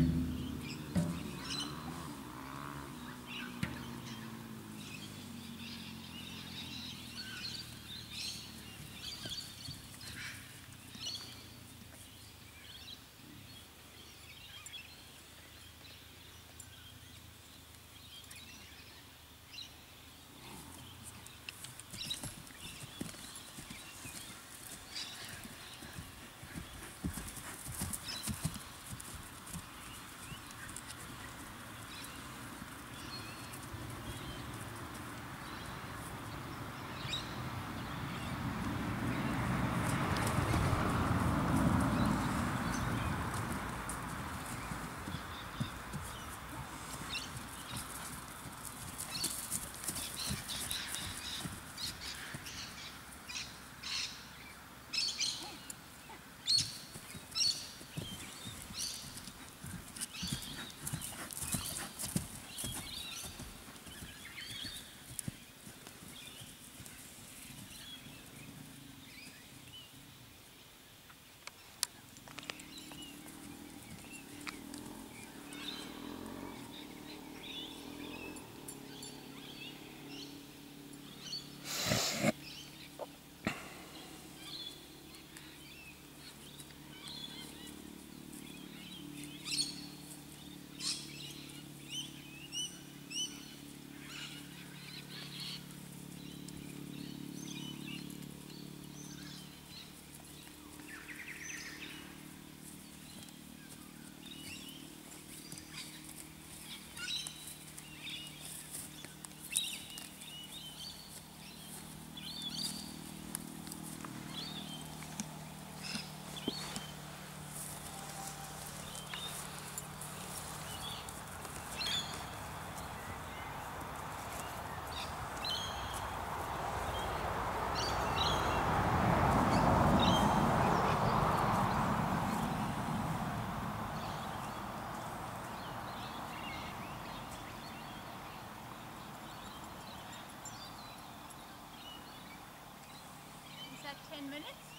Mm-hmm. 10 minutes?